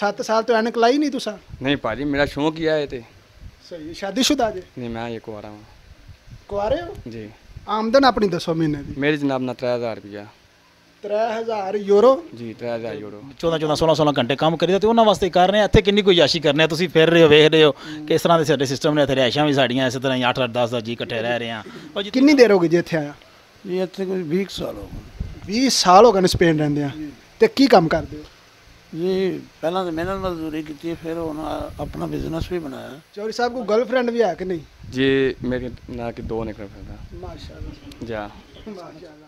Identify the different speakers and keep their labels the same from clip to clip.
Speaker 1: 7 ਸਾਲ ਤੋਂ ਐਨਕ ਲਾਈ ਨਹੀਂ ਤੁਸੀਂ?
Speaker 2: ਨਹੀਂ ਭਾਜੀ ਮੇਰਾ ਸ਼ੌਂਕ ਹੀ ਆ ਇਹ ਤੇ।
Speaker 1: ਸਹੀ ਸ਼ਾਦੀशुदा ਜੇ।
Speaker 2: ਨਹੀਂ ਮੈਂ ਇਹ ਕੁਆਰਾ ਵਾਂ
Speaker 1: ਕੁਆਰੇ ਹੋ?
Speaker 2: ਜੀ।
Speaker 1: ਆਮਦਨ ਆਪਣੀ ਦੱਸੋ ਮਹੀਨੇ ਦੀ।
Speaker 2: ਮੇਰੀ ਜਨਾਬ ਨਾਲ 3000 ਰੁਪਇਆ
Speaker 1: 3000 ਯੂਰੋ?
Speaker 2: ਜੀ 3000 ਯੂਰੋ।
Speaker 3: 14 14 16 16 ਘੰਟੇ ਕੰਮ ਕਰੀਦਾ ਤੇ ਉਹਨਾਂ ਵਾਸਤੇ ਹੀ ਕਰ ਰਹੇ ਆ। ਇੱਥੇ ਕਿੰਨੀ ਕੋਈ ਯਾਸ਼ੀ ਕਰਨੇ ਆ? ਤੁਸੀਂ ਫਿਰ ਰਹੇ ਹੋ ਵੇਖ ਰਹੇ ਹੋ ਕਿ ਇਸ ਤਰ੍ਹਾਂ ਦੇ ਸਾਡੇ ਸਿਸਟਮ ਨੇ ਇੱਥੇ ਰਿਹਾਇਸ਼ਾਂ ਵੀ ਸਾਡੀਆਂ ਇਸੇ ਤਰ੍ਹਾਂ ਹੀ 8 8 10 10 ਜੀ ਇਕੱਠੇ ਰਹਿ ਰਹੇ ਆ। ਉਹ
Speaker 1: ਕਿੰਨੀ ਦੇਰ ਹੋ ਗਈ ਜੇ ਇੱਥੇ ਆਇਆ?
Speaker 4: ਇਹ ਇੱਥੇ ਕੋਈ 20 ਸਾਲ ਹੋ ਗਏ।
Speaker 1: 20 ਸਾਲ ਹੋ ਗਏ ਨੇ ਸਪੇਨ ਰਹਿੰਦੇ ਆ ਤੇ ਕੀ ਕੰਮ ਕਰਦੇ ਹੋ?
Speaker 4: ਜੀ ਪਹਿਲਾਂ ਤਾਂ ਮਿਹਨਤ ਮਜ਼ਦੂਰੀ ਕੀਤੀ ਫਿਰ ਹੁਣ ਆਪਣਾ ਬਿਜ਼ਨਸ ਵੀ ਬਣਾਇਆ।
Speaker 1: ਚੌਰੀ ਸਾਹਿਬ ਕੋ ਗਰਲਫ੍ਰੈਂਡ ਵੀ ਹੈ ਕਿ ਨਹੀਂ?
Speaker 2: ਜੀ ਮੇਰੇ ਨਾਲ ਕਿ ਦੋ ਨਿਕਲ ਫਿਰਦਾ
Speaker 1: ਮਾਸ਼ਾਅੱਲਾ।
Speaker 2: ਜਾ।
Speaker 1: ਮਾਸ਼ਾਅੱਲਾ।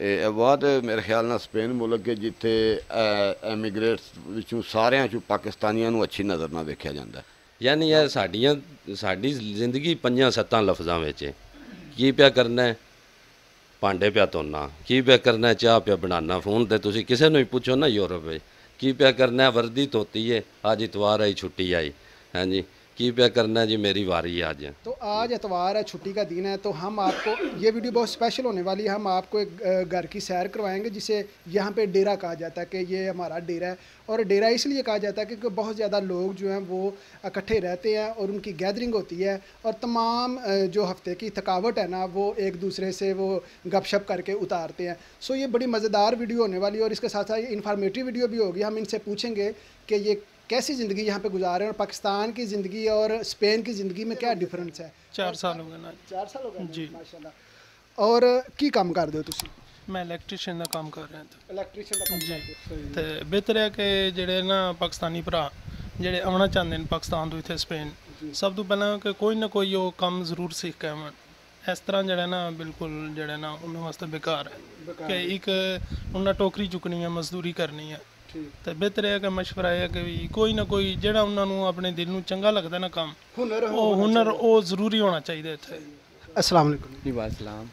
Speaker 5: ਇਹ ਬਹੁਤ ਮੇਰੇ ਖਿਆਲ ਨਾਲ ਸਪੇਨ ਮੁਲਕ ਹੈ ਜਿੱਥੇ ਐਮੀਗ੍ਰੇਟਸ ਵਿੱਚੋਂ ਸਾਰਿਆਂ ਚੋਂ ਪਾਕਿਸਤਾਨੀਆਂ ਨੂੰ ਅੱਛੀ ਨਜ਼ਰ ਨਾਲ ਵੇਖਿਆ ਜਾਂਦਾ ਹੈ।
Speaker 6: ਯਾਨੀ ਇਹ ਸਾਡੀਆਂ ਸਾਡੀ ਜ਼ਿੰਦਗੀ ਪੰਜਾਂ ਸੱਤਾਂ ਲਫ਼ਜ਼ਾਂ ਵਿੱਚ ਹੈ। ਕੀ ਪਿਆ ਕਰਨਾ ਹੈ? ਭਾਂਡੇ ਪਿਆ ਧੋਣਾ। ਕੀ ਪਿਆ ਕਰਨਾ ਹੈ? ਚਾਹ ਪਿਆ ਬਣਾਉਣਾ। ਫੋਨ ਤੇ ਤੁਸੀਂ ਕਿਸੇ ਨੂੰ ਹੀ ਪੁੱਛੋ ਨਾ ਯੂਰਪ ਵਿੱਚ। ਕੀ ਪਿਆ ਕਰਨਾ ਵਰਦੀ ਧੋਤੀ ਹੈ ਅੱਜ ਇਤਵਾਰ ਆਈ ਛੁੱਟੀ ਆਈ। ਹਾਂਜੀ। की पे करना जी मेरी वारी आज?
Speaker 1: तो आज एतवार है, छुट्टी का दिन है तो हम आपको, ये वीडियो बहुत स्पेशल होने वाली है। हम आपको एक घर की सैर करवाएँगे, जिसे यहाँ पे डेरा कहा जाता है कि ये हमारा डेरा है। और डेरा इसलिए कहा जाता है क्योंकि बहुत ज़्यादा लोग जो हैं, वो इकट्ठे रहते हैं और उनकी गैदरिंग होती है और तमाम जो हफ़्ते की थकावट है ना, वो एक दूसरे से वो गपशप करके उतारते हैं। सो ये बड़ी मज़ेदार वीडियो होने वाली है और इसके साथ साथ ये इन्फॉर्मेटिव वीडियो भी होगी। हम इनसे पूछेंगे कि ये कैसी ज़िंदगी यहाँ पे गुजार रहे हैं और पाकिस्तान की ज़िंदगी और स्पेन की ज़िंदगी में क्या डिफरेंस है
Speaker 7: ਚਾਰ ਸਾਲ ਹੋ ਗਏ ਨਾ
Speaker 1: ਚਾਰ ਸਾਲ ਹੋ ਗਏ
Speaker 7: ਜੀ।
Speaker 1: ਮਾਸ਼ਾਅੱਲਾ ਔਰ ਕੀ ਕੰਮ ਕਰਦੇ ਹੋ ਤੁਸੀਂ
Speaker 7: ਮੈਂ ਇਲੈਕਟ੍ਰੀਸ਼ੀਅਨ ਦਾ ਕੰਮ ਕਰ ਰਿਹਾ ਹਾਂ
Speaker 1: ਇਲੈਕਟ੍ਰੀਸ਼ੀਅਨ ਦਾ ਕੰਮ ਕਰਦੇ ਹੋ
Speaker 7: ਤੇ ਬਿਹਤਰ ਹੈ ਕਿ ਜਿਹੜੇ ਨਾ ਪਾਕਿਸਤਾਨੀ ਭਰਾ ਜਿਹੜੇ ਆਉਣਾ ਚਾਹੁੰਦੇ ਨੇ ਪਾਕਿਸਤਾਨ ਤੋਂ ਇੱਥੇ ਸਪੇਨ ਸਭ ਤੋਂ ਪਹਿਲਾਂ ਕਿ ਕੋਈ ਨਾ ਕੋਈ ਉਹ ਕੰਮ ਜ਼ਰੂਰ ਸਿੱਖ ਕੇ ਆਵਣ ਇਸ ਤਰ੍ਹਾਂ ਜਿਹੜਾ ਨਾ ਬਿਲਕੁਲ ਜਿਹੜਾ ਨਾ ਉਹਨਾਂ ਵਾਸਤੇ ਬੇਕਾਰ ਹੈ ਕਿ ਇੱਕ ਉਹਨਾਂ ਟੋਕਰੀ ਚੁੱਕਣੀ ਹੈ ਮਜ਼ਦੂਰੀ ਕਰਨੀ ਹੈ ਤੇ ਬਿਹਤਰ ਹੈ ਕਿ ਮਸ਼ਵਰਾ ਹੈ ਕਿ ਵੀ ਕੋਈ ਨਾ ਕੋਈ ਜਿਹੜਾ ਉਹਨਾਂ ਨੂੰ ਆਪਣੇ ਦਿਲ ਨੂੰ ਚੰਗਾ ਲੱਗਦਾ ਨਾ ਕੰਮ
Speaker 1: ਹੁਨਰ
Speaker 7: ਉਹ ਹੁਨਰ ਉਹ ਜ਼ਰੂਰੀ ਹੋਣਾ ਚਾਹੀਦਾ ਇੱਥੇ।
Speaker 1: ਅਸਲਾਮ ਅਲੈਕੁਮ।
Speaker 2: ਜੀ ਵਾਸਲਾਮ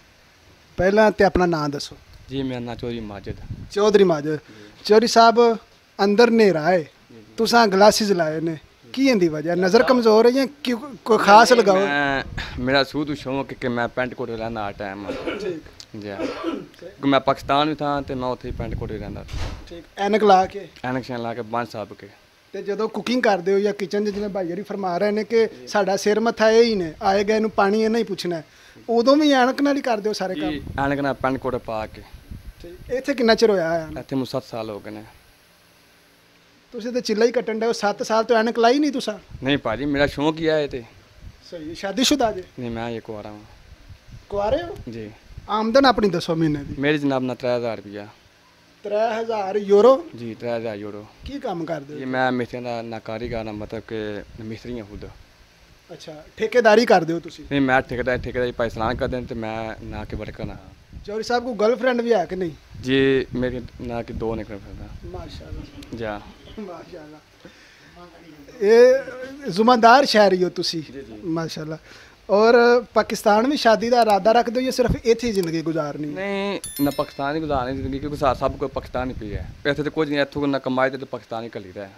Speaker 1: ਪਹਿਲਾਂ ਤੇ ਆਪਣਾ ਨਾਮ ਦੱਸੋ।
Speaker 2: ਜੀ ਮੇਰਾ ਨਾਂ ਚੋਰੀ ਮਾਜਦ
Speaker 1: ਚੌਧਰੀ ਮਾਜਦ। ਚੌਧਰੀ ਸਾਹਿਬ ਅੰਦਰ ਹਨੇਰਾ ਹੈ। ਤੁਸੀਂ ਗਲਾਸਿਸ ਲਾਏ ਨੇ। ਕੀ ਇਹਦੀ ਵਜ੍ਹਾ? ਨਜ਼ਰ ਕਮਜ਼ੋਰ ਹੈ ਜਾਂ ਕੋਈ ਖਾਸ ਲਗਾਓ?
Speaker 2: ਮੈਂ ਮੇਰਾ ਤੋਂ ਸ਼ੌਂਕ ਕਿ ਮੈਂ ਪੈਂਟ ਕੋਟ ਰਹਿਣਾ ਆ ਟਾਈਮ ਜੀ ਕਿ ਮੈਂ ਪਾਕਿਸਤਾਨ ਵੀ ਥਾਂ ਤੇ ਮੈਂ ਉੱਥੇ ਹੀ ਪੈਂਟ ਕੋਟ ਰਹਿੰਦਾ।
Speaker 1: ਠੀਕ। ਐਨਕ ਲਾ ਕੇ?
Speaker 2: ਐਨਕਸ਼ਨ ਲਾ ਕੇ ਬੰਨ ਸਾਹਿਬ ਕੇ।
Speaker 1: ਤੇ ਜਦੋਂ ਕੁਕਿੰਗ ਕਰਦੇ ਹੋ ਜਾਂ ਕਿਚਨ 'ਚ ਜਿਵੇਂ ਭਾਈ ਜੀ ਫਰਮਾ ਰਹੇ ਨੇ ਕਿ ਸਾਡਾ ਸਿਰ ਮੱਥਾ ਇਹ ਹੀ ਨੇ ਆਏ ਗਏ ਨੂੰ ਪਾਣੀ ਇਹਨਾਂ ਹੀ ਪੁੱਛਣਾ ਹੈ। ਉਦੋਂ ਵੀ ਐਨਕ ਨਾਲ ਹੀ ਕਰਦੇ ਹੋ ਸਾਰੇ ਕੰਮ?
Speaker 2: ਐਨਕ ਨਾਲ ਪੈਂਟ ਕੋਟ ਪਾ ਕੇ।
Speaker 1: ਠੀਕ। ਇੱਥੇ ਕਿੰਨਾ ਚਿਰ ਹੋਇਆ ਨੂੰ?
Speaker 2: ਇੱਥੇ ਮੈਨੂੰ 7 ਸਾਲ ਹੋ ਗਏ ਨੇ।
Speaker 1: ਤੁਸੀਂ ਤੇ ਚਿੱਲਾ ਹੀ ਕੱਟਣ ਦੇ ਹੋ 7 ਸਾਲ ਤੋਂ ਐਨਕ ਲਾਈ ਨਹੀਂ ਤੁਸੀਂ?
Speaker 2: ਨਹੀਂ ਭਾਜੀ ਮੇਰਾ ਸ਼ੌਂਕ ਹੀ ਆ ਇਹ ਤੇ।
Speaker 1: ਸਹੀ ਸ਼ਾਦੀशुदा ਜੇ।
Speaker 2: ਨਹੀਂ ਮੈਂ ਇਹ ਕੁਆਰਾ ਵਾਂ
Speaker 1: ਕੁਆਰੇ ਹੋ?
Speaker 2: ਜੀ।
Speaker 1: ਆਮਦਨ ਆਪਣੀ ਦੱਸੋ ਮਹੀਨੇ ਦੀ।
Speaker 2: ਮੇਰੀ ਜਨਾਬ ਨਾਲ 3000 ਰੁਪਇਆ
Speaker 1: 3000 ਯੂਰੋ?
Speaker 2: ਜੀ 3000 ਯੂਰੋ।
Speaker 1: ਕੀ ਕੰਮ ਕਰਦੇ
Speaker 2: ਜੀ
Speaker 1: ਹੋ?
Speaker 2: ਮੈਂ ਮਿਸਤਰੀ ਦਾ ਨਾ ਕਾਰੀਗਰ ਨਾ ਮਤਲਬ ਕਿ ਮਿਸਤਰੀ ਹਾਂ ਖੁਦ।
Speaker 1: ਅੱਛਾ ਠੇਕੇਦਾਰੀ ਕਰਦੇ ਹੋ ਤੁਸੀਂ?
Speaker 2: ਨਹੀਂ ਮੈਂ ਠੇਕੇਦਾਰ ਠੇਕੇਦਾਰੀ ਲਾਣ ਕਰਦੇ ਨੇ ਤੇ ਮੈਂ ਨਾ ਕੇ ਵਰਕਰ ਨਾ
Speaker 1: ਚੌਰੀ ਸਾਹਿਬ ਕੋ ਗਰਲਫ੍ਰੈਂਡ ਵੀ ਹੈ ਕਿ ਨਹੀਂ?
Speaker 2: ਜੀ ਮੇਰੇ ਨਾ ਕਿ ਦੋ ਨਿਕਲ ਫਿਰਦਾ
Speaker 1: ਮਾਸ਼ਾਅੱਲਾ।
Speaker 2: ਜਾ
Speaker 1: ਮਾਸ਼ਾਅੱਲਾ। ਇਹ ਜ਼ੁਮਾਦਾਰ ਸ਼ਹਿਰੀ ਹੋ ਤੁਸੀਂ। ਮਾਸ਼ਾਅੱਲਾ। ਔਰ ਪਾਕਿਸਤਾਨ ਵੀ ਸ਼ਾਦੀ ਦਾ ਇਰਾਦਾ ਰੱਖਦੇ ਹੋ ਜਾਂ ਸਿਰਫ ਇੱਥੇ ਹੀ ਜ਼ਿੰਦਗੀ ਗੁਜ਼ਾਰਨੀ ਹੈ?
Speaker 2: ਨਹੀਂ ਨਾ ਪਾਕਿਸਤਾਨ ਹੀ ਗੁਜ਼ਾਰਨੀ ਜ਼ਿੰਦਗੀ ਕਿਉਂਕਿ ਸਾ- ਸਭ ਕੋਈ ਪਾਕਿਸਤਾਨ ਹੀ ਪਈ ਹੈ। ਇੱਥੇ ਤੇ ਕੁਝ ਨਹੀਂ ਇੱਥੋਂ ਨਾ ਕਮਾਏ ਤੇ ਪਾਕਿਸਤਾਨ ਹੀ ਘੱਲੀ ਹੈ।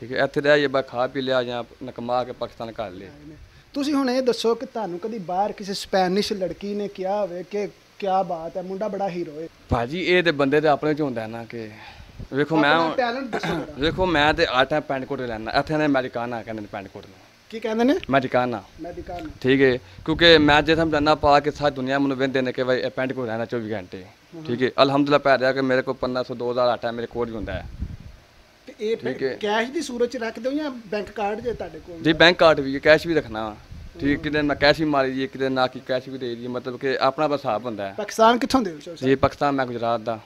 Speaker 2: ਠੀਕ ਹੈ ਇੱਥੇ ਰਹਿ ਜੇ ਬਾ ਖਾ ਪੀ ਲਿਆ ਜਾਂ ਨਾ ਕਮਾ ਕੇ ਪਾਕਿਸਤਾਨ ਘੱਲ ਲਿਆ।
Speaker 1: ਤੁਸੀਂ ਹੁਣ ਇਹ ਦੱਸੋ ਕਿ ਤੁਹਾਨੂੰ ਕਦੀ ਬਾਹਰ ਕਿਸੇ ਸਪੈਨਿਸ਼ ਲੜਕੀ ਨੇ ਕਿਹਾ ਹੋਵੇ ਕਿ ਕਿਆ ਬਾਤ ਹੈ ਮੁੰਡਾ ਬੜਾ ਹੀਰੋ ਹੈ।
Speaker 2: ਭਾਜੀ ਇਹ ਤੇ ਬੰਦੇ ਦੇ ਆਪਣੇ ਚ ਹੁੰਦਾ ਹੈ ਨਾ ਕਿ ਵੇਖੋ ਮੈਂ
Speaker 1: ਦੱਸੋ।
Speaker 2: ਵੇਖੋ ਮੈਂ ਤੇ ਆਟਾ ਪੈਂਟ ਕੋਟ ਲੈਣਾ ਇੱਥੇ ਨੇ ਅਮਰੀਕਾਨਾ ਕਹਿੰਦੇ ਨੇ ਪੈਂਟ ਕੋਟ ਨੂੰ।
Speaker 1: ਕੀ ਕਹਿੰਦੇ ਨੇ? ਮੈਂ ਦਿਖਾਣਾ
Speaker 2: ਠੀਕ ਹੈ ਕਿਉਂਕਿ ਮੈਂ ਜੇ ਹਮ ਜਾਨਾ ਪਾ ਕੇ ਸਾਰੀ ਦੁਨੀਆ ਮੈਨੂੰ ਵੇਂਦੇ ਨੇ ਕਿ ਭਾਈ ਇਹ ਪੈਂਟ ਕੋਟ ਰਹਿਣਾ 24 ਘੰਟੇ? ਠੀਕ ਹੈ ਅਲਹਮਦੁਲਿਲਾ ਪੈ ਰਿਹਾ ਕਿ ਮੇਰੇ ਕੋਲ 1500 2000 ਆਟਾ ਮੇਰੇ ਕੋਲ ਵੀ ਹੁੰਦਾ ਹੈ।
Speaker 1: ਤੇ ਇਹ
Speaker 2: ਠੀਕ ਹੈ।
Speaker 1: ਕੈਸ਼ ਦੀ ਸੂਰਤ ਚ ਰੱਖਦੇ ਹੋ ਜਾਂ ਬੈਂਕ ਕਾਰਡ ਜੇ ਤੁਹਾਡੇ ਕੋਲ?
Speaker 2: ਜੀ ਬੈਂਕ ਕਾਰਡ ਵੀ ਹੈ ਕੈਸ਼ ਵੀ ਰੱਖਣਾ ਵਾ। ਠੀਕ ਕਿਤੇ ਮੈਂ ਕੈਸ਼ ਵੀ ਮਾਰੀ ਜੀ ਕਿਤੇ ਨਾ ਕਿ ਕੈਸ਼ ਵੀ ਦੇ ਦੀ ਮਤਲਬ ਕਿ ਆਪਣਾ ਬਸ ਹਿਸਾਬ ਹੁੰਦਾ ਹੈ।
Speaker 1: ਪਾਕਿਸਤਾਨ ਕਿੱਥੋਂ ਦੇ ਹੋ?
Speaker 2: ਜੀ ਪਾਕਿਸਤਾਨ ਮੈਂ ਗੁਜਰਾਤ ਦਾ।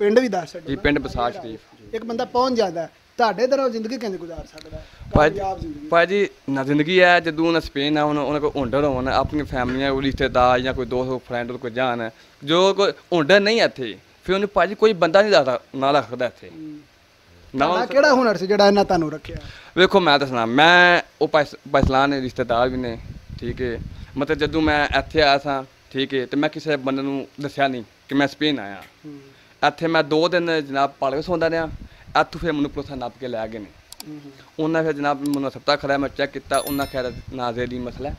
Speaker 1: ਪਿੰਡ ਵੀ ਦੱਸ
Speaker 2: ਜੀ ਪਿੰਡ ਬਸਾਜ ਸ਼ਰੀਫ।
Speaker 1: ਇੱਕ ਬੰਦਾ ਪਹੁੰਚ ਜਾਂਦਾ ਹੈ, ਤੁਹਾਡੇ ਤਰ੍ਹਾਂ ਜ਼ਿੰਦਗੀ ਕਿੰਜ ਗੁਜ਼ਾਰ ਸਕਦਾ ਹੈ?
Speaker 2: ਭਾਜੀ ਨਾ ਜ਼ਿੰਦਗੀ ਹੈ ਜਦੋਂ ਨਾ ਸਪੇਨ ਆ ਉਹਨਾਂ ਉਹਨਾਂ ਕੋਲ ਹੁੰਡਰ ਹੋਣ ਆਪਣੀਆਂ ਫੈਮਲੀਆਂ ਕੋਈ ਰਿਸ਼ਤੇਦਾਰ ਜਾਂ ਕੋਈ ਦੋਸਤ ਫਰੈਂਡ ਕੋਈ ਜਾਣ ਜੋ ਕੋਈ ਹੁੰਡਰ ਨਹੀਂ ਹੈ ਇੱਥੇ ਫਿਰ ਉਹਨੂੰ ਭਾਜੀ ਕੋਈ ਬੰਦਾ ਨਹੀਂ ਦੱਸਦਾ ਨਾ ਰੱਖਦਾ ਇੱਥੇ। ਨਾ
Speaker 1: ਕਿਹੜਾ ਹੁਨਰ ਸੀ ਜਿਹੜਾ ਇਹਨਾਂ ਤੁਹਾਨੂੰ ਰੱਖਿਆ?
Speaker 2: ਵੇਖੋ ਮੈਂ ਦੱਸਣਾ ਮੈਂ ਉਹ ਪਾਕਿਸਤਾਨ ਦੇ ਰਿਸ਼ਤੇਦਾਰ ਵੀ ਨੇ ਠੀਕ ਹੈ। ਮਤਲਬ ਜਦੋਂ ਮੈਂ ਇੱਥੇ ਆਇਆ ਸਾਂ ਠੀਕ ਹੈ ਤੇ ਮੈਂ ਕਿਸੇ ਬੰਦੇ ਨੂੰ ਦੱਸਿਆ ਨਹੀਂ ਕਿ ਮੈਂ ਸਪੇਨ ਆਇਆ। ਇੱਥੇ ਮੈਂ ਦੋ ਦਿਨ ਜਨਾਬ ਪਾਲ ਕੇ ਸੌਂਦਾ ਰਿਹਾ ਇੱਥੋਂ ਫਿਰ ਮੈਨੂੰ ਪੁਲਿਸ ਨੱਪ ਕੇ ਲੈ ਗਏ ਨੇ। ਉਹਨਾਂ ਫਿਰ ਜਨਾਬ ਮੈਨੂੰ ਹਸਪਤਾਲ ਖੜਿਆ ਮੈਂ ਚੈੱਕ ਕੀਤਾ ਉਹਨਾਂ ਖੈਰ ਨਾਜ਼ੇਲੀ ਮਸਲਾ।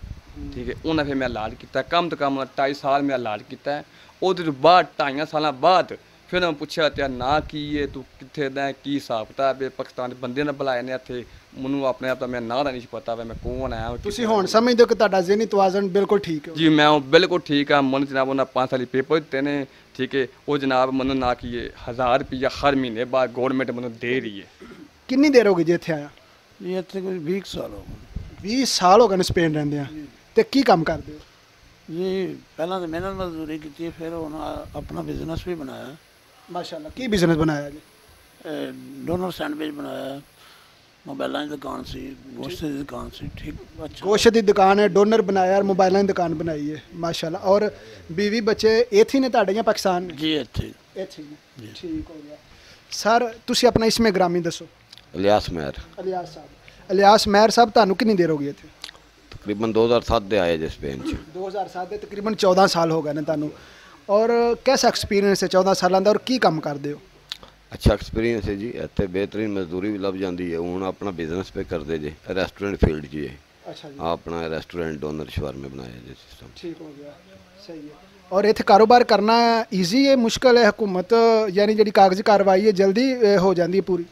Speaker 2: ਠੀਕ ਹੈ। ਉਹਨਾਂ ਫਿਰ ਮੈਂ ਇਲਾਜ ਕੀਤਾ ਕਮ ਤੋਂ ਕਮ 2.5 ਸਾਲ ਮੈਂ ਇਲਾਜ ਕੀਤਾ। ਉਹਦੇ ਤੋਂ ਬਾਅਦ ਢਾਈਆਂ ਸਾਲਾਂ ਬਾਅਦ ਫਿਰ ਮੈਂ ਪੁੱਛਿਆ ਤੇ ਨਾ ਕੀ ਇਹ ਤੂੰ ਕਿੱਥੇ ਦਾ ਕੀ ਹਿਸਾਬ ਕਿਤਾਬ ਹੈ? ਪਾਕਿਸਤਾਨ ਦੇ ਬੰਦੇ ਨੇ ਬੁਲਾਏ ਨੇ ਇੱਥੇ। ਮੈਨੂੰ ਆਪਣੇ ਆਪ ਦਾ ਮੈਂ ਨਾਂ ਦਾ ਨਹੀਂ ਪਤਾ ਵੇ ਮੈਂ ਕੌਣ ਆਇਆ
Speaker 1: ਤੁਸੀਂ ਹੁਣ ਸਮਝਦੇ ਹੋ ਕਿ ਤੁਹਾਡਾ ਜ਼ਿਹਨੀ ਤਵਾਜ਼ਨ ਬਿਲਕੁਲ ਠੀਕ ਹੈ।
Speaker 2: ਜੀ ਮੈਂ ਉਹ ਬਿਲਕੁਲ ਠੀਕ ਆ ਮਨ ਜਨਾਬ ਉਹਨਾਂ ਪੰਜ ਸਾਲੀ ਪੇਪਰ ਦਿੱਤੇ ਨੇ ਠੀਕ ਹੈ। ਉਹ ਜਨਾਬ ਮੈਨੂੰ ਨਾ ਕੀ ਹੈ? 1000 ਰੁਪਇਆ ਹਰ ਮਹੀਨੇ ਬਾਅਦ ਗਵਰਨਮੈਂਟ ਮੈਨੂੰ ਦੇ ਰਹੀ ਹੈ।
Speaker 1: ਕਿੰਨੀ ਦੇਰ ਹੋ ਗਈ ਜੀ ਇੱਥੇ ਆਇਆ?
Speaker 4: ਜੀ ਇੱਥੇ ਕੋਈ 20 ਕੁ ਸਾਲ ਹੋ ਗਏ।
Speaker 1: 20 ਸਾਲ ਹੋ ਗਏ ਨੇ ਸਪੇਨ ਰਹਿੰਦੇ ਆ। ਤੇ ਕੀ ਕੰਮ ਕਰਦੇ ਹੋ?
Speaker 4: ਜੀ ਪਹਿਲਾਂ ਤਾਂ ਮਿਹਨਤ ਮਜ਼ਦੂਰੀ ਕੀਤੀ ਫਿਰ ਆ- ਆਪਣਾ ਬਿਜ਼ਨਸ ਵੀ ਬਣਾਇਆ।
Speaker 1: ਮਾਸ਼ਾਅੱਲਾ ਕੀ ਬਿਜ਼ਨਸ ਬਣਾਇਆ ਜੀ?
Speaker 4: ਡੋਨਰ ਸੈਂਡਵਿਚ ਬਣਾਇਆ। ਮੋਬਾਈਲਾਂ ਦੀ ਦੁਕਾਨ ਸੀ ਗੋਸ਼ਤ ਦੀ ਦੁਕਾਨ ਸੀ ਠੀਕ ਅੱਛਾ।
Speaker 1: ਗੋਸ਼ਤ ਦੀ ਦੁਕਾਨ ਹੈ ਡੋਨਰ ਬਣਾਇਆ ਔਰ ਮੋਬਾਈਲਾਂ ਦੀ ਦੁਕਾਨ ਬਣਾਈ ਹੈ ਮਾਸ਼ਾਅੱਲਾ। ਔਰ ਬੀਵੀ ਬੱਚੇ ਇੱਥੇ ਨੇ ਤੁਹਾਡੇ ਜਾਂ ਪਾਕਿਸਤਾਨ
Speaker 4: ਜੀ ਇੱਥੇ
Speaker 1: ਇੱਥੇ ਠੀਕ ਹੋ ਗਿਆ। ਸਰ ਤੁਸੀਂ ਆਪਣਾ ਇਸਮੇ ਗ੍ਰਾਮੀ ਦੱਸੋ।
Speaker 5: ਇਲਿਆਸ ਮਹਿਰ।
Speaker 1: ਅਲਿਆਸ ਸਾਹਿਬ। ਅਲਿਆਸ ਮਹਿਰ ਸਾਹਿਬ ਤੁਹਾਨੂੰ ਕਿੰਨੀ ਦੇਰ ਹੋ ਗਈ ਇੱਥੇ?
Speaker 5: ਤਕਰੀਬਨ 2007 ਦੇ ਆਏ ਜੇ ਸਪੇਨ ਚ।
Speaker 1: 2007 ਦੇ ਤਕਰੀਬਨ 14 ਸਾਲ ਹੋ ਗਏ ਨੇ ਤੁਹਾਨੂੰ। ਔਰ ਕੈਸਾ ਐਕਸਪੀਰੀਅੰਸ ਹੈ 14 ਸਾਲਾਂ ਦਾ ਔਰ ਕੀ ਕੰਮ ਕਰਦੇ ਹੋ?
Speaker 5: ਅੱਛਾ ਐਕਸਪੀਰੀਅੰਸ ਹੈ ਜੀ। ਇੱਥੇ ਬਿਹਤਰੀਨ ਮਜ਼ਦੂਰੀ ਵੀ ਲੱਭ ਜਾਂਦੀ ਹੈ। ਹੁਣ ਆਪਣਾ ਬਿਜ਼ਨਸ ਪੇ ਕਰਦੇ ਜੇ ਰੈਸਟੋਰੈਂਟ ਫੀਲਡ 'ਚ ਹੀ
Speaker 1: ਅੱਛਾ ਜੀ।
Speaker 5: ਆਪਣਾ ਰੈਸਟੋਰੈਂਟ ਡੋਨਰ ਸ਼ਵਰਮੇ ਬਣਾਇਆ ਜੇ ਸਿਸਟਮ
Speaker 1: ਠੀਕ ਹੋ ਗਿਆ। ਸਹੀ ਹੈ। ਔਰ ਇੱਥੇ ਕਾਰੋਬਾਰ ਕਰਨਾ ਈਜ਼ੀ ਹੈ ਮੁਸ਼ਕਲ ਹੈ ਹਕੂਮਤ ਯਾਨੀ ਜਿਹੜੀ ਕਾਗਜ਼ੀ ਕਾਰਵਾਈ ਹੈ ਜਲਦੀ ਹੋ ਜਾਂਦੀ ਹੈ ਪੂਰੀ?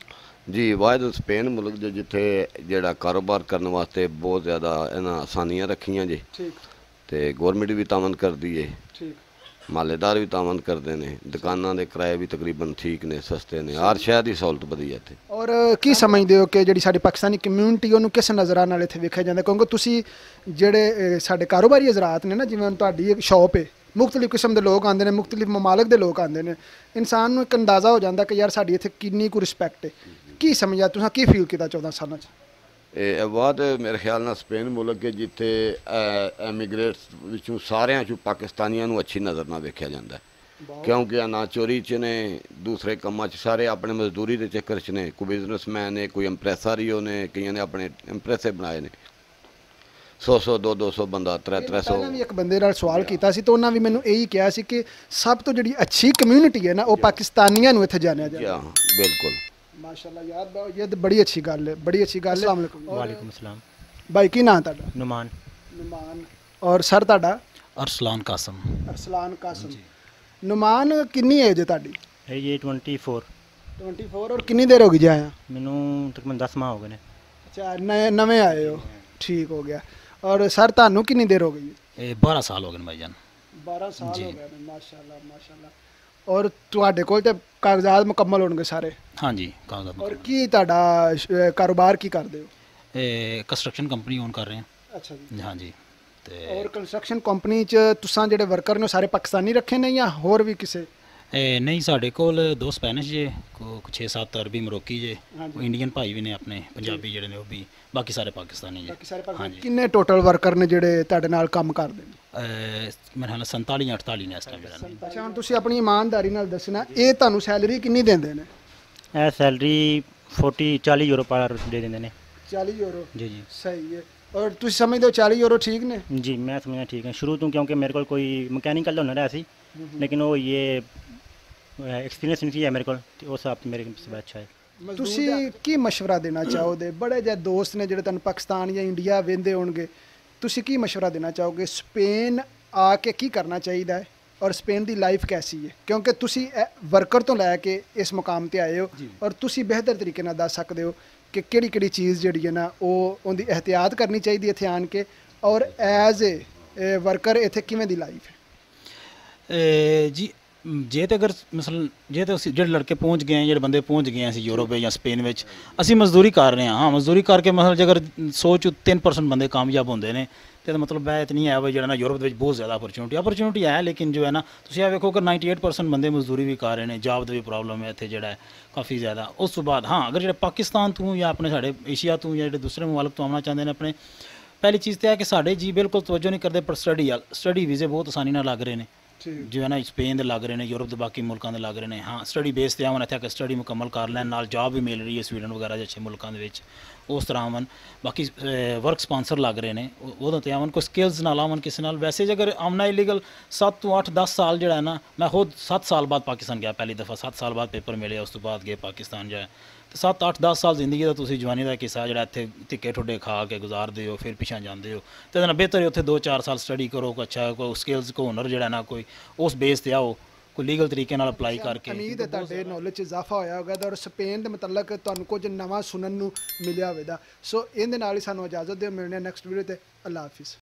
Speaker 5: ਜੀ ਵਾਹਿਦ ਸਪੇਨ ਮੁਲਕ ਦੇ ਜਿੱਥੇ ਜਿਹੜਾ ਕਾਰੋਬਾਰ ਕਰਨ ਵਾਸਤੇ ਬਹੁਤ ਜ਼ਿਆਦਾ ਇਹਨਾਂ ਆਸਾਨੀਆਂ ਰੱਖੀਆਂ ਜੀ।
Speaker 1: ਠੀਕ।
Speaker 5: ਤੇ ਗਵਰਨਮੈਂਟ ਵੀ ਤਾਮਨ ਕਰਦੀ
Speaker 1: ਠੀਕ।
Speaker 5: ਮਾਲੇਦਾਰ ਵੀ ਤਾਮਨ ਕਰਦੇ ਨੇ। ਦੁਕਾਨਾਂ ਦੇ ਕਿਰਾਏ ਵੀ ਤਕਰੀਬਨ ਠੀਕ ਨੇ ਸਸਤੇ ਨੇ। ਹਰ ਸ਼ਹਿਰ ਦੀ ਸਹੂਲਤ ਵਧੀਆ ਇੱਥੇ।
Speaker 1: ਔਰ ਕੀ ਸਮਝਦੇ ਹੋ ਕਿ ਜਿਹੜੀ ਸਾਡੀ ਪਾਕਿਸਤਾਨੀ ਕਮਿਊਨਿਟੀ ਉਹਨੂੰ ਕਿਸ ਨਜ਼ਰਾਂ ਨਾਲ ਇੱਥੇ ਵੇਖਿਆ ਜਾਂਦਾ? ਕਿਉਂਕਿ ਤੁਸੀਂ ਜਿਹੜੇ ਸਾਡੇ ਕਾਰੋਬਾਰੀ ਹਜ਼ਰਾਤ ਨੇ ਨਾ ਜਿਵੇਂ ਤੁਹਾਡੀ ਇੱਕ ਸ਼ਾਪ ਹੈ ਮੁxtਲਿਫ ਕਿਸਮ ਦੇ ਲੋਕ ਆਉਂਦੇ ਨੇ ਮੁxtਲਿਫ ਮਮਾਲਕ ਦੇ ਲੋਕ ਆਉਂਦੇ ਨੇ। ਇਨਸਾਨ ਨੂੰ ਇੱਕ ਅੰਦਾਜ਼ਾ ਹੋ ਜਾਂਦਾ ਕਿ ਯਾਰ ਸਾਡੀ ਇੱਥੇ ਕਿੰਨੀ ਕੁ ਰਿਸਪੈਕਟ ਹੈ ਕੀ ਸਮਝਿਆ ਤੁਸੀਂ ਕੀ ਫੀਲ ਕੀਤਾ 14 ਸਾਲਾਂ 'ਚ?
Speaker 5: ਇਹ ਬਾਅਦ ਮੇਰੇ ਖਿਆਲ ਨਾਲ ਸਪੇਨ ਮੁਲਕ ਹੈ ਜਿੱਥੇ ਐਮੀਗ੍ਰੇਟਸ ਵਿੱਚੋਂ ਸਾਰਿਆਂ ਚੋਂ ਪਾਕਿਸਤਾਨੀਆਂ ਨੂੰ ਅੱਛੀ ਨਜ਼ਰ ਨਾਲ ਵੇਖਿਆ ਜਾਂਦਾ ਕਿਉਂਕਿ ਆ ਨਾ ਚੋਰੀ ਚ ਨੇ ਦੂਸਰੇ ਕੰਮਾਂ ਚ ਸਾਰੇ ਆਪਣੇ ਮਜ਼ਦੂਰੀ ਦੇ ਚੱਕਰ ਚ ਨੇ। ਕੋਈ ਬਿਜ਼ਨਸਮੈਨ ਨੇ ਕੋਈ ਇੰਪ੍ਰੈਸਾਰੀਓ ਨੇ ਕਈਆਂ ਨੇ ਆਪਣੇ ਇੰਪ੍ਰੈਸੇ ਬਣਾਏ ਨੇ। 100 100 200 200 ਬੰਦਾ 3 300
Speaker 1: ਪਹਿਲਾਂ ਵੀ ਇੱਕ ਬੰਦੇ ਨਾਲ ਸਵਾਲ ਕੀਤਾ ਸੀ ਤਾਂ ਉਹਨਾਂ ਵੀ ਮੈਨੂੰ ਇਹੀ ਕਿਹਾ ਸੀ ਕਿ ਸਭ ਤੋਂ ਜਿਹੜੀ ਅੱਛੀ ਕਮਿਊਨਿਟੀ ਹੈ ਨਾ ਉਹ ਪਾਕਿਸਤਾਨੀਆਂ ਨੂੰ ਇੱਥੇ ਜਾਣਿਆ ਜਾਂਦਾ
Speaker 5: ਹਾਂ ਬਿਲਕੁਲ।
Speaker 1: ਮਾਸ਼ਾਅੱਲਾ
Speaker 8: ਮੈਨੂੰ
Speaker 1: ਨਵੇਂ ਆਏ ਹੋ। ਗਿਆ। ਔਰ ਸਰ ਤੁਹਾਨੂੰ ਕਿੰਨੀ ਦੇਰ ਹੋ ਗਈ?
Speaker 3: ਇਹ ਸਾਲ ਹੋ ਗਏ
Speaker 1: ਮਾਸ਼ਾਅੱਲਾ ਮਾਸ਼ਾਅੱਲਾ। ਔਰ ਤੁਹਾਡੇ ਕੋਲ ਤੇ ਕਾਗਜ਼ਾਤ ਮੁਕੰਮਲ ਹੋਣਗੇ ਸਾਰੇ।
Speaker 3: ਹਾਂਜੀ ਕਾਗਜ਼ਾਤ
Speaker 1: ਔਰ ਕੀ ਤੁਹਾਡਾ ਸ਼- ਕਾਰੋਬਾਰ ਕੀ ਕਰਦੇ ਹੋ?
Speaker 3: ਇਹ ਕੰਸਟਰਕਸ਼ਨ ਕੰਪਨੀ ਓਨ ਕਰ ਰਹੇ
Speaker 1: ਅੱਛਾ ਜੀ।
Speaker 3: ਹਾਂ ਹਾਂਜੀ। ਤੇ
Speaker 1: ਔਰ ਕੰਸਟਰਕਸ਼ਨ ਕੰਪਨੀ ਚ ਤੁਸੀਂ ਜਿਹੜੇ ਵਰਕਰ ਨੇ ਉਹ ਸਾਰੇ ਪਾਕਿਸਤਾਨੀ ਰੱਖੇ ਨੇ ਜਾਂ ਹੋਰ ਵੀ ਕਿਸੇ?
Speaker 3: ਇਹ ਨਹੀਂ ਸਾਡੇ ਕੋਲ ਦੋ ਸਪੈਨਿਸ਼ ਜੇ ਕੋ 6-7 ਅਰਬੀ ਮਰੋਕੀ ਜੇ।
Speaker 1: ਹਾਂਜੀ।
Speaker 3: ਇੰਡੀਅਨ ਭਾਈ ਵੀ ਨੇ ਆਪਣੇ ਪੰਜਾਬੀ ਜਿਹੜੇ ਨੇ ਉਹ ਵੀ ਬਾਕੀ ਸਾਰੇ ਪਾਕਿਸਤਾਨੀ ਜੇ।
Speaker 1: ਬਾਕੀ ਸਾਰੇ ਪਾਕਿਸਤਾਨੀ।
Speaker 3: ਹਾਂਜੀ।
Speaker 1: ਕਿੰਨੇ ਟੋਟਲ ਵਰਕਰ ਨੇ ਜਿਹੜੇ ਤੁਹਾਡੇ ਨਾਲ ਕੰਮ ਕਰਦੇ ਨੇ?
Speaker 3: ਇਹ ਮੇਰੇ ਖਿਆਲ ਨਾਲ 47 ਜਾਂ 48 ਨੇ ਇਸ ਟਾਈਮ ਜਿਹੜਾ ਨੇ
Speaker 1: ਅੱਛਾ ਹੁਣ ਤੁਸੀਂ ਆਪਣੀ ਇਮਾਨਦਾਰੀ ਨਾਲ ਦੱਸਣਾ ਇਹ ਤੁਹਾਨੂੰ ਸੈਲਰੀ ਕਿੰਨੀ ਦਿੰਦੇ ਨੇ
Speaker 8: ਇਹ ਸੈਲਰੀ 40 40 ਯੂਰੋ ਪਰ ਦੇ ਦਿੰਦੇ ਨੇ
Speaker 1: 40 ਯੂਰੋ
Speaker 8: ਜੀ ਜੀ
Speaker 1: ਸਹੀ ਹੈ ਔਰ ਤੁਸੀਂ ਸਮਝਦੇ ਹੋ 40 ਯੂਰੋ ਠੀਕ ਨੇ
Speaker 8: ਜੀ ਮੈਂ ਸਮਝਿਆ ਠੀਕ ਹੈ ਸ਼ੁਰੂ ਤੋਂ ਕਿਉਂਕਿ ਮੇਰੇ ਕੋਲ ਕੋਈ ਮਕੈਨੀਕਲ ਦਾ ਹੁਨਰ ਹੈ ਸੀ ਲੇਕਿਨ ਉਹ ਇਹ ਐਕਸਪੀਰੀਅੰਸ ਨਹੀਂ ਹੈ ਮੇਰੇ ਕੋਲ ਤੇ ਉਸ ਆਪ ਮੇਰੇ ਸੇ ਅੱਛਾ ਹੈ
Speaker 1: ਤੁਸੀਂ ਕੀ مشورہ ਦੇਣਾ ਚਾਹੋਗੇ ਬੜੇ ਜਿਹੇ ਦੋਸਤ ਨੇ ਜਿਹੜੇ ਤੁਹਾਨੂੰ ਪਾਕਿਸਤਾਨ ਜਾਂ ਇੰਡੀਆ ਵੇਂਦੇ ਹੋਣਗੇ ਤੁਸੀਂ ਕੀ مشورہ ਦੇਣਾ ਚਾਹੋਗੇ ਸਪੇਨ ਆ ਕੇ ਕੀ ਕਰਨਾ ਚਾਹੀਦਾ ਹੈ ਔਰ ਸਪੇਨ ਦੀ ਲਾਈਫ ਕੈਸੀ ਹੈ ਕਿਉਂਕਿ ਤੁਸੀਂ ਵਰਕਰ ਤੋਂ ਲੈ ਕੇ ਇਸ ਮੁਕਾਮ ਤੇ ਆਏ ਹੋ ਔਰ ਤੁਸੀਂ ਬਿਹਤਰ ਤਰੀਕੇ ਨਾਲ ਦੱਸ ਸਕਦੇ ਹੋ ਕਿ ਕਿਹੜੀ ਕਿਹੜੀ ਚੀਜ਼ ਜਿਹੜੀ ਹੈ ਨਾ ਉਹ ਉਹਦੀ ਇਹਤਿਆਤ ਕਰਨੀ ਚਾਹੀਦੀ ਹੈ ਇੱਥੇ ਆਣ ਕੇ ਔਰ ਐਜ਼ ਏ ਵਰਕਰ ਇੱਥੇ ਕਿਵੇਂ ਦੀ ਲਾਈਫ ਹੈ
Speaker 3: ਇਹ ਜੀ ਮ, ਜੇ ਤੇ ਅਗਰ ਮਿਸਲ ਜੇ ਤੇ ਅਸੀਂ ਜਿਹੜੇ ਲੜਕੇ ਪਹੁੰਚ ਗਏ ਆ, ਜਿਹੜੇ ਬੰਦੇ ਪਹੁੰਚ ਗਏ ਆ ਅਸੀਂ ਯੂਰਪ ਜਾਂ ਸਪੇਨ ਵਿੱਚ, ਅਸੀਂ ਮਜ਼ਦੂਰੀ ਕਰ ਰਹੇ ਹਾਂ। ਹਾਂ, ਮਜ਼ਦੂਰੀ ਕਰਕੇ ਮਸਲ ਜੇ ਅਗਰ ਸੋਚ 3% ਬੰਦੇ ਕਾਮਯਾਬ ਹੁੰਦੇ ਨੇ, ਤੇ ਇਹਦਾ ਮਤਲਬ ਇਹ ਤਾਂ ਨਹੀਂ ਹੈ ਵੀ ਜਿਹੜਾ ਨਾ ਯੂਰਪ ਦੇ ਵਿੱਚ ਬਹੁਤ ਜ਼ਿਆਦਾ ਅਪਰਚੂਨਿਟੀ ਅਪਰਚੂਨਿਟੀ ਹੈ, ਲੇਕਿਨ ਜੋ ਹੈ ਨਾ, ਤੁਸੀਂ ਇਹ ਵੇਖੋ ਕਿ 98% ਬੰਦੇ ਮਜ਼ਦੂਰੀ ਵੀ ਕਰ ਰਹੇ ਨੇ ਜੌਬ ਦੀ ਵੀ ਪ੍ਰੋਬਲਮ ਹੈ, ਇੱਥੇ ਜਿਹੜਾ ਹੈ, ਕਾਫੀ ਜ਼ਿਆਦਾ। ਉਸ ਤੋਂ ਬਾਅਦ, ਹਾਂ, ਅਗਰ ਜਿਹੜੇ ਪਾਕਿਸਤਾਨ ਤੋਂ ਜਾਂ ਆਪਣੇ ਸਾਡੇ ਏਸ਼ੀਆ ਤੋਂ ਜਾਂ ਜਿਹੜੇ ਦੂਸਰੇ ਮੁਲਕ ਤੋਂ ਆਉਣਾ ਚਾਹੁੰਦੇ ਨੇ ਆਪਣੇ, ਪਹਿਲੀ ਚੀਜ਼ ਤੇ ਹੈ ਕਿ ਸਾਡੇ ਜੀ ਬਿਲਕੁਲ ਤਵੱਜੋ ਨਹੀਂ ਕਰਦੇ, ਪਰ ਸਟੱਡੀ ਵੱਲ ਸਟੱਡੀ ਵੀਜ਼ੇ ਬਹੁਤ ਆਸਾਨੀ ਨਾਲ ਲੱਗ ਰਹੇ ਨੇ। ਜੋ ਹੈ ਨਾ ਸਪੇਨ ਦੇ ਲੱਗ ਰਹੇ ਨੇ, ਯੂਰਪ ਦੇ ਬਾਕੀ ਮੁਲਕਾਂ ਦੇ ਲੱਗ ਰਹੇ ਨੇ। ਹਾਂ ਸਟੱਡੀ ਬੇਸ ਤੇ ਆਵਨ ਇੱਥੇ ਆ ਕੇ ਸਟੱਡੀ ਮੁਕੰਮਲ ਕਰ ਲੈਣ, ਨਾਲ ਜੌਬ ਵੀ ਮਿਲ ਰਹੀ ਹੈ ਸਵੀਡਨ ਵਗੈਰਾ ਜਿਹੇ ਅੱਛੇ ਮੁਲਕਾਂ ਦੇ ਵਿੱਚ। ਉਸ ਤਰ੍ਹਾਂ ਆਵਨ ਬਾਕੀ ਵਰਕ ਸਪਾਂਸਰ ਲੱਗ ਰਹੇ ਨੇ। ਉਹਦੇ ਤੇ ਆਵਨ ਕੋਈ ਸਕਿੱਲਸ ਨਾਲ ਆਵਨ ਕਿਸੇ ਨਾਲ। ਵੈਸੇ ਜੇ ਅਗਰ ਆਮਨਾ ਇਲੀਗਲ 7 ਤੋਂ 8 10 ਸਾਲ ਜਿਹੜਾ ਹੈ ਨਾ, ਮੈਂ ਖੁਦ 7 ਸਾਲ ਬਾਅਦ ਪਾਕਿਸਤਾਨ ਗਿਆ, ਪਹਿਲੀ ਦਫਾ 7 ਸਾਲ ਬਾਅਦ ਪੇਪਰ ਮਿਲਿਆ ਉਸ ਤੋਂ ਬਾਅਦ ਗਏ ਪਾਕਿਸਤਾਨ ਜਾਏ ਤੇ 7 8 10 ਸਾਲ ਜ਼ਿੰਦਗੀ ਦਾ ਤੁਸੀਂ ਜਵਾਨੀ ਦਾ ਕਿੱਸਾ ਜਿਹੜਾ ਇੱਥੇ ਧਿੱਕੇ ਠੋਡੇ ਖਾ ਕੇ ਗੁਜ਼ਾਰਦੇ ਹੋ ਫਿਰ ਪਿਛਾਂ ਜਾਂਦੇ ਹੋ। ਤੇ ਇਹਦਾ ਬਿਹਤਰ ਹੈ ਉੱਥੇ 2-4 ਸਾਲ ਸਟੱਡੀ ਕਰੋ ਕੋ ਅੱਛਾ ਕੋ ਸਕਿੱਲਸ ਕੋ ਹੁਨਰ ਜਿਹੜਾ ਨਾ ਕੋਈ ਉਸ ਬੇਸ ਤੇ ਆਓ ਕੋ ਲੀਗਲ ਤਰੀਕੇ ਨਾਲ ਅਪਲਾਈ ਕਰਕੇ।
Speaker 1: ਉਮੀਦ ਹੈ ਤੁਹਾਡੇ ਨੌਲੇਜ 'ਚ ਇਜ਼ਾਫਾ ਹੋਇਆ ਹੋਗਾ ਔਰ ਸਪੇਨ ਦੇ ਮੁਤਲਕ ਤੁਹਾਨੂੰ ਕੁਝ ਨਵਾਂ ਸੁਣਨ ਨੂੰ ਮਿਲਿਆ ਹੋਵੇਗਾ। ਸੋ ਇਹਦੇ ਨਾਲ ਹੀ ਸਾਨੂੰ ਇਜਾਜ਼ਤ ਦਿਓ ਮਿਲਣੇ ਨੈਕਸਟ ਵੀਡੀਓ ਤੇ। ਅੱਲਾ ਹਾਫਿਜ਼।